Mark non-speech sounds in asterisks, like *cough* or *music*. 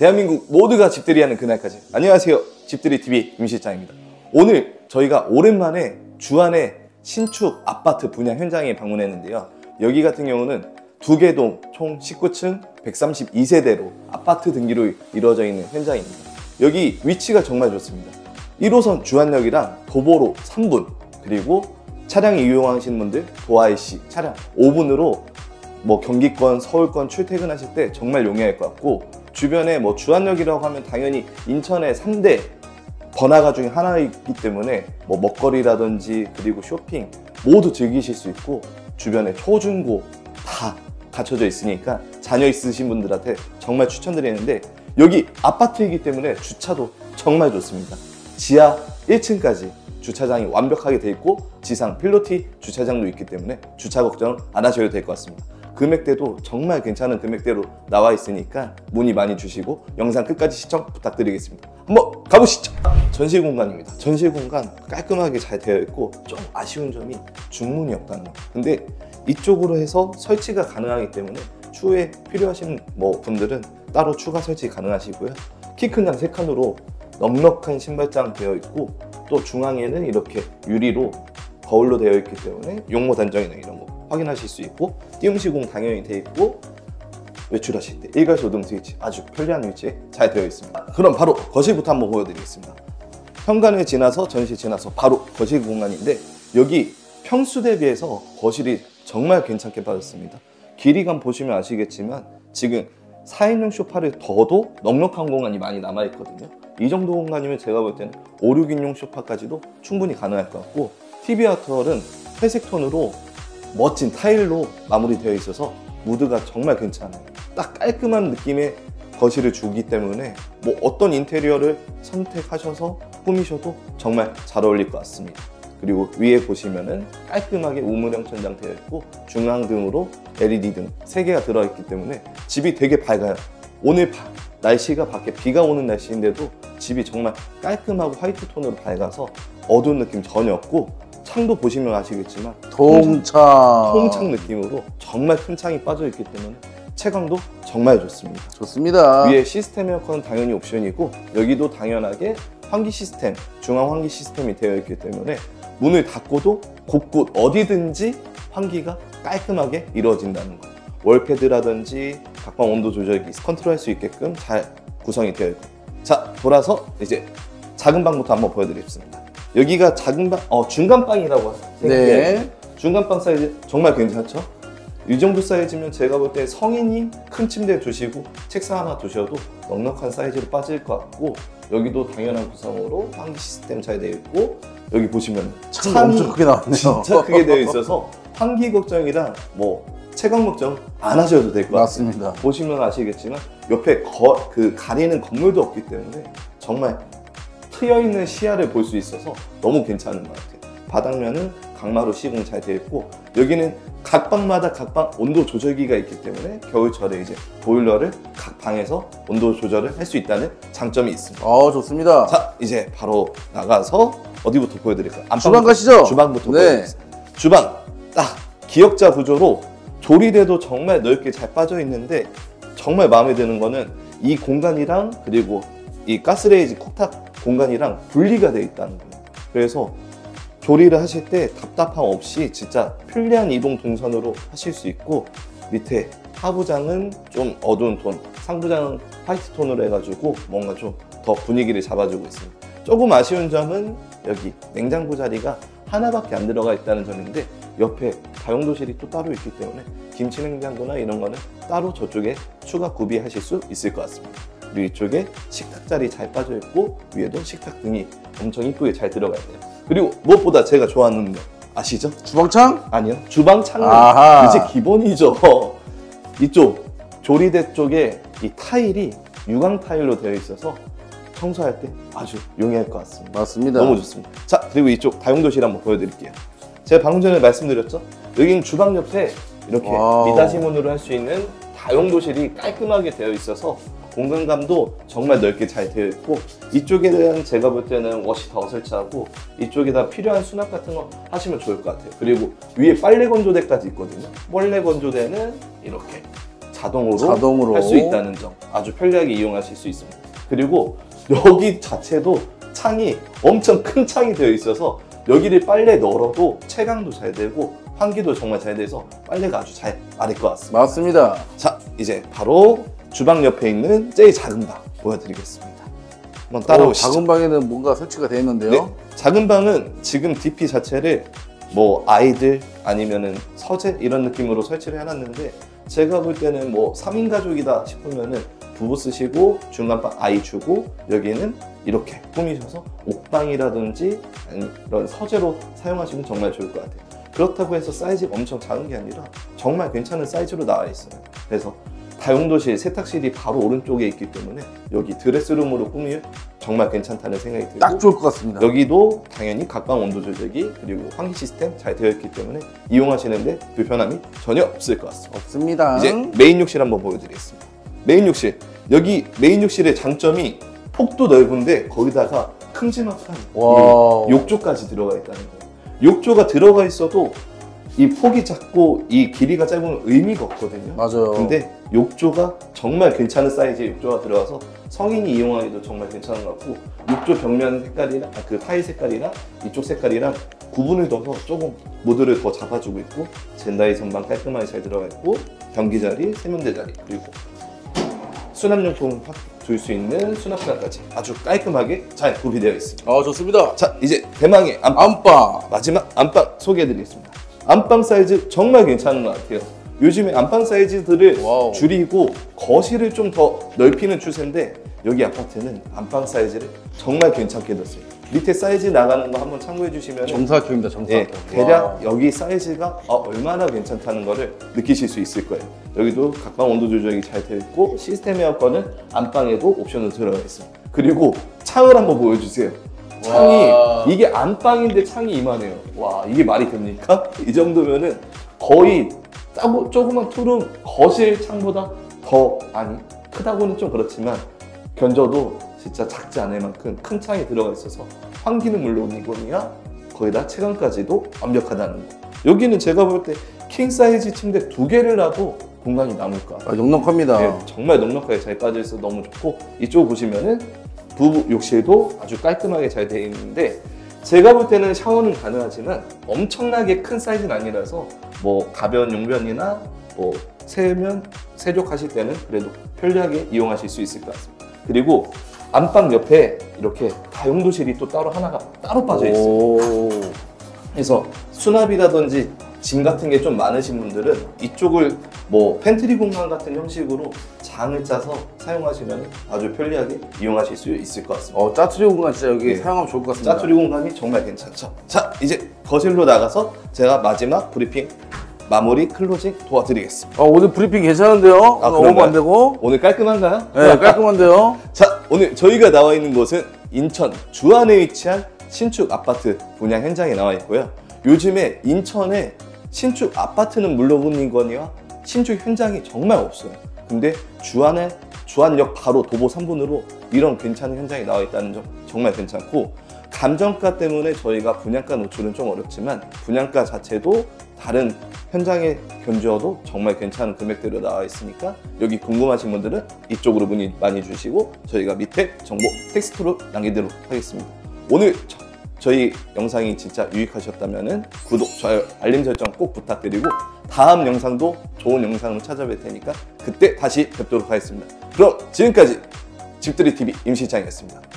대한민국 모두가 집들이 하는 그날까지. 안녕하세요. 집들이 TV 임실장입니다. 오늘 저희가 오랜만에 주안의 신축 아파트 분양 현장에 방문했는데요. 여기 같은 경우는 두개동 총 19층 132세대로 아파트 등기로 이루어져 있는 현장입니다. 여기 위치가 정말 좋습니다. 1호선 주안역이랑 도보로 3분 그리고 차량 이용하시는 분들 도아이시 차량 5분으로 뭐 경기권, 서울권 출퇴근하실 때 정말 용이할 것 같고 주변에 뭐 주안역이라고 하면 당연히 인천의 3대 번화가 중에 하나이기 때문에 뭐 먹거리라든지 그리고 쇼핑 모두 즐기실 수 있고 주변에 초중고 다 갖춰져 있으니까 자녀 있으신 분들한테 정말 추천드리는데 여기 아파트이기 때문에 주차도 정말 좋습니다. 지하 1층까지 주차장이 완벽하게 돼 있고 지상 필로티 주차장도 있기 때문에 주차 걱정 안 하셔도 될 것 같습니다. 금액대도 정말 괜찮은 금액대로 나와 있으니까 문의 많이 주시고 영상 끝까지 시청 부탁드리겠습니다. 한번 가보시죠. 전시 공간입니다. 전시 공간 깔끔하게 잘 되어 있고 좀 아쉬운 점이 중문이 없다는 거. 근데 이쪽으로 해서 설치가 가능하기 때문에 추후에 필요하신 뭐 분들은 따로 추가 설치 가능하시고요. 키 큰 장 3칸으로 넉넉한 신발장 되어 있고 또 중앙에는 이렇게 유리로 거울로 되어 있기 때문에 용모 단정이나 이런 거 확인하실 수 있고 띄움 시공 당연히 되어 있고 외출하실 때 일괄소등 스위치 아주 편리한 위치에 잘 되어 있습니다. 그럼 바로 거실부터 한번 보여드리겠습니다. 현관을 지나서 전시 지나서 바로 거실 공간인데 여기 평수 대비해서 거실이 정말 괜찮게 빠졌습니다. 길이감 보시면 아시겠지만 지금 4인용 소파를 더도 넉넉한 공간이 많이 남아있거든요. 이 정도 공간이면 제가 볼 때는 5, 6인용 소파까지도 충분히 가능할 것 같고 TV 아트월은 회색 톤으로 멋진 타일로 마무리되어 있어서 무드가 정말 괜찮아요. 딱 깔끔한 느낌의 거실을 주기 때문에 뭐 어떤 인테리어를 선택하셔서 꾸미셔도 정말 잘 어울릴 것 같습니다. 그리고 위에 보시면은 깔끔하게 우물형 천장 되어 있고 중앙등으로 LED 등 3개가 들어있기 때문에 집이 되게 밝아요. 오늘 바, 날씨가 밖에 비가 오는 날씨인데도 집이 정말 깔끔하고 화이트 톤으로 밝아서 어두운 느낌 전혀 없고 창도 보시면 아시겠지만 통창. 통창 느낌으로 정말 큰 창이 빠져 있기 때문에 채광도 정말 좋습니다. 좋습니다. 위에 시스템 에어컨은 당연히 옵션이고 여기도 당연하게 환기 시스템, 중앙 환기 시스템이 되어 있기 때문에 문을 닫고도 곳곳 어디든지 환기가 깔끔하게 이루어진다는 거. 월패드라든지 각방 온도 조절기 컨트롤할 수 있게끔 잘 구성이 되어 있고. 자, 돌아서 이제 작은 방부터 한번 보여드리겠습니다. 여기가 작은 방, 어, 중간 방이라고 생각해요. 네. 중간 방 사이즈 정말 괜찮죠? 이 정도 사이즈면 제가 볼 때 성인이 큰 침대 두시고 책상 하나 두셔도 넉넉한 사이즈로 빠질 것 같고 여기도 당연한 구성으로 환기 시스템 잘 되어 있고 여기 보시면 창이 엄청 크게 나왔네요. 진짜 크게 되어 있어서 환기 걱정이랑 뭐 채광 걱정 안 하셔도 될 것 같아요. 맞습니다. 보시면 아시겠지만 옆에 거, 그 가리는 건물도 없기 때문에 정말 트여 있는 시야를 볼 수 있어서 너무 괜찮은 것 같아요. 바닥면은 강마루 시공 잘 되어 있고 여기는 각 방마다 각 방 온도 조절기가 있기 때문에 겨울철에 이제 보일러를 각 방에서 온도 조절을 할 수 있다는 장점이 있습니다. 어, 좋습니다. 자 이제 바로 나가서 어디부터 보여드릴까요? 주방 가시죠. 주방부터 네. 보여드리겠습니다. 주방 딱 기역자 구조로 조리대도 정말 넓게 잘 빠져 있는데 정말 마음에 드는 거는 이 공간이랑 그리고 이 가스레인지 쿡탑 공간이랑 분리가 되어 있다는 거예요. 그래서 조리를 하실 때 답답함 없이 진짜 편리한 이동 동선으로 하실 수 있고 밑에 하부장은 좀 어두운 톤, 상부장은 화이트 톤으로 해가지고 뭔가 좀 더 분위기를 잡아주고 있습니다. 조금 아쉬운 점은 여기 냉장고 자리가 하나밖에 안 들어가 있다는 점인데 옆에 다용도실이 또 따로 있기 때문에 김치 냉장고나 이런 거는 따로 저쪽에 추가 구비하실 수 있을 것 같습니다. 그리고 이쪽에 식탁 자리 잘 빠져 있고 위에도 식탁 등이 엄청 이쁘게 잘 들어가 있네요. 그리고 무엇보다 제가 좋아하는 거 아시죠? 주방창? 아니요. 주방 창문 아하. 이제 기본이죠. *laughs* 이쪽 조리대 쪽에 이 타일이 유광 타일로 되어 있어서 청소할 때 아주 용이할 것 같습니다. 맞습니다. 너무 좋습니다. 자, 그리고 이쪽 다용도실 한번 보여드릴게요. 제가 방금 전에 말씀드렸죠? 여기는 주방 옆에 이렇게 wow. 미닫이문으로 할 수 있는 다용도실이 깔끔하게 되어 있어서 공간감도 정말 넓게 잘 되어 있고 이쪽에 대한 제가 볼 때는 워시타워 설치하고 이쪽에다 필요한 수납 같은 거 하시면 좋을 것 같아요. 그리고 위에 빨래 건조대까지 있거든요. 빨래 건조대는 이렇게 자동으로, 자동으로. 할 수 있다는 점 아주 편리하게 이용하실 수 있습니다. 그리고 여기 자체도 창이 엄청 큰 창이 되어 있어서 여기를 빨래 널어도 채광도 잘 되고 환기도 정말 잘 돼서 빨래가 아주 잘 마를 것 같습니다. 맞습니다. 자 이제 바로 주방 옆에 있는 제일 작은 방 보여드리겠습니다. 한번 어, 따라오시죠. 작은 방에는 뭔가 설치가 되어 있는데요. 네, 작은 방은 지금 DP 자체를 뭐 아이들 아니면은 서재 이런 느낌으로 설치를 해놨는데 제가 볼 때는 뭐 3인 가족이다 싶으면은 부부 쓰시고 중간방 아이 주고 여기는 이렇게 꾸미셔서 옥방이라든지 아니 이런 서재로 사용하시면 정말 좋을 것 같아요. 그렇다고 해서 사이즈가 엄청 작은 게 아니라 정말 괜찮은 사이즈로 나와 있어요. 그래서 다용도실 세탁실이 바로 오른쪽에 있기 때문에 여기 드레스룸으로 꾸미면 정말 괜찮다는 생각이 들고 딱 좋을 것 같습니다. 여기도 당연히 각방 온도 조절기 그리고 환기 시스템 잘 되어 있기 때문에 이용하시는데 불편함이 전혀 없을 것 같습니다. 없습니다. 이제 메인 욕실 한번 보여드리겠습니다. 메인 욕실 여기 메인 욕실의 장점이 폭도 넓은데 거기다가 큼지막한 욕조까지 들어가 있다는 거예요. 욕조가 들어가 있어도 이 폭이 작고 이 길이가 짧으면 의미가 없거든요. 맞아요. 근데 욕조가 정말 괜찮은 사이즈의 욕조가 들어가서 성인이 이용하기도 정말 괜찮은 것 같고 욕조 벽면 색깔이랑 아, 그 타일 색깔이랑 이쪽 색깔이랑 구분을 둬서 조금 무드를 더 잡아주고 있고 젠다이 선반 깔끔하게 잘 들어가 있고 변기 자리, 세면대 자리 그리고 수납용품 둘 수 있는 수납장까지 아주 깔끔하게 잘 구비되어 있습니다. 아 좋습니다. 자 이제 대망의 안방 안방. 마지막 안방 소개해드리겠습니다. 안방 사이즈 정말 괜찮은 것 같아요. 요즘에 안방 사이즈들을 wow. 줄이고 거실을 좀 더 넓히는 추세인데 여기 아파트는 안방 사이즈를 정말 괜찮게 뒀어요. 밑에 사이즈 나가는 거 한번 참고해 주시면 정사각형입니다. 예, 정사각형. 대략 와. 여기 사이즈가 어, 얼마나 괜찮다는 거를 느끼실 수 있을 거예요. 여기도 각방 온도 조절이 잘 되어 있고 시스템 에어컨은 안방에도 옵션으로 들어가 있습니다. 그리고 창을 한번 보여주세요. 창이 와. 이게 안방인데 창이 이만해요. 와 이게 말이 됩니까? *laughs* 이 정도면은 거의 작고 조그만 투룸 거실 창보다 더 아니 크다고는 좀 그렇지만 견져도 진짜 작지 않을 만큼 큰 창이 들어가 있어서 환기는 물론이거니와 거기다 채광까지도 완벽하다는 거. 여기는 제가 볼 때 킹 사이즈 침대 두 개를 놔도 공간이 남을 것 같아요. 아, 넉넉합니다. 네, 정말 넉넉하게 잘 빠져 있어 서 너무 좋고 이쪽 보시면은 부부 욕실도 아주 깔끔하게 잘 되어 있는데 제가 볼 때는 샤워는 가능하지만 엄청나게 큰 사이즈는 아니라서 뭐 가벼운 용변이나 뭐 세면 세족하실 때는 그래도 편리하게 이용하실 수 있을 것 같습니다. 그리고 안방 옆에 이렇게 다용도실이 또 따로 하나가 따로 빠져 있어요. 오. 그래서 수납이라든지 짐 같은 게 좀 많으신 분들은 이쪽을 뭐 팬트리 공간 같은 형식으로 장을 짜서 사용하시면 아주 편리하게 이용하실 수 있을 것 같습니다. 어, 짜투리 공간 진짜 여기 네. 사용하면 좋을 것 같습니다. 짜투리 공간이 정말 괜찮죠. 자, 이제 거실로 나가서 제가 마지막 브리핑 마무리 클로징 도와드리겠습니다. 어, 오늘 브리핑 괜찮은데요? 아, 오버? 안 되고. 오늘 깔끔한가요? 네, 깔끔한데요? *laughs* 자, 오늘 저희가 나와 있는 곳은 인천 주안에 위치한 신축 아파트 분양 현장에 나와 있고요. 요즘에 인천에 신축 아파트는 물론이거니와 신축 현장이 정말 없어요. 근데 주안에 주안역 바로 도보 3분으로 이런 괜찮은 현장이 나와 있다는 점 정말 괜찮고 감정가 때문에 저희가 분양가 노출은 좀 어렵지만 분양가 자체도 다른 현장에 견주어도 정말 괜찮은 금액대로 나와 있으니까 여기 궁금하신 분들은 이쪽으로 문의 많이 주시고 저희가 밑에 정보 텍스트로 남기도록 하겠습니다. 오늘 저- 저희 영상이 진짜 유익하셨다면 구독, 좋아요, 알림 설정 꼭 부탁드리고 다음 영상도 좋은 영상으로 찾아뵐 테니까 그때 다시 뵙도록 하겠습니다. 그럼 지금까지 집들이 TV 임실장이었습니다.